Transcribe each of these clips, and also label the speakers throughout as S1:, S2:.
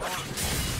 S1: Fuck.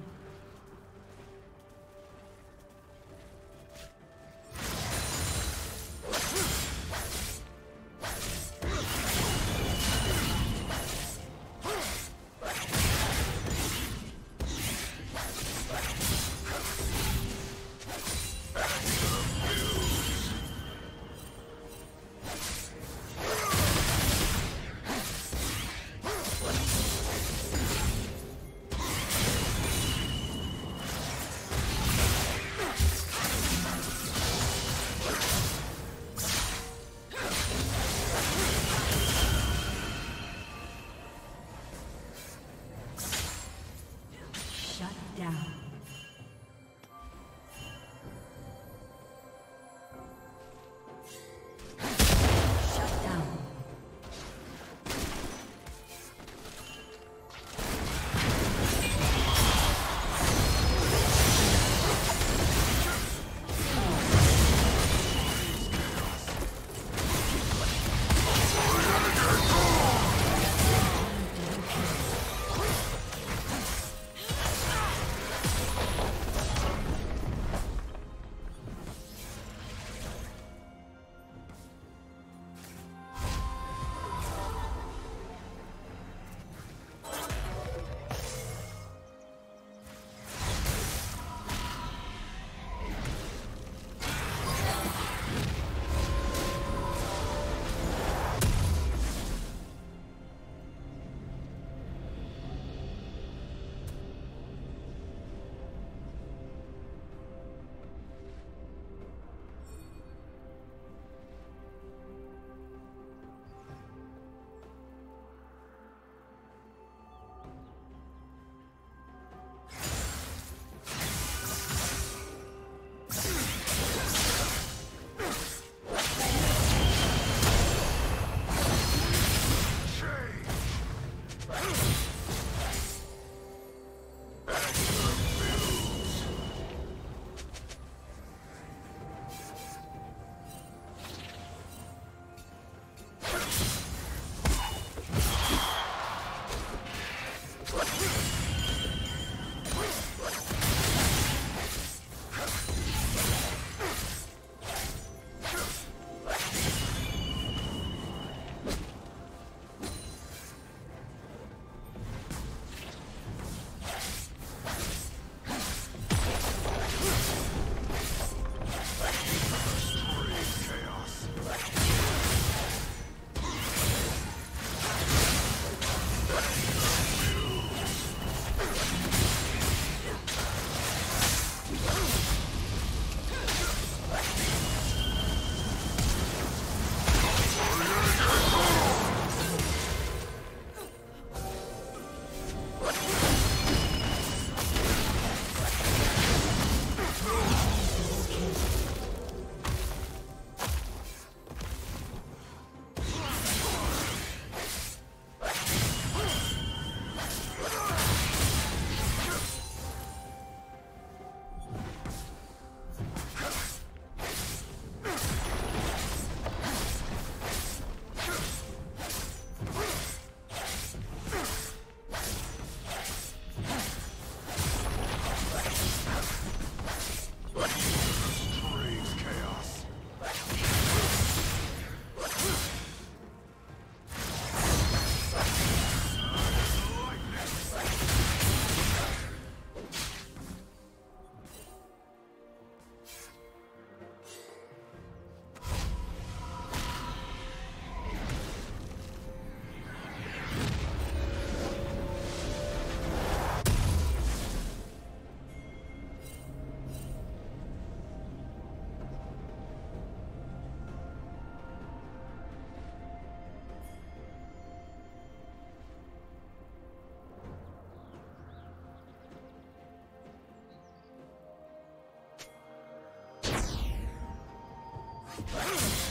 S1: Ugh!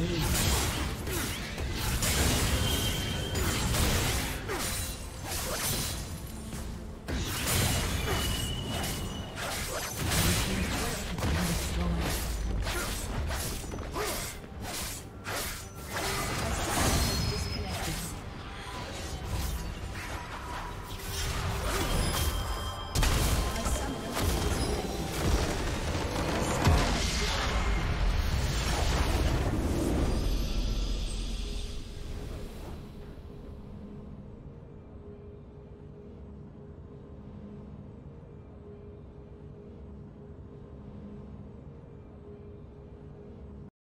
S1: Ace.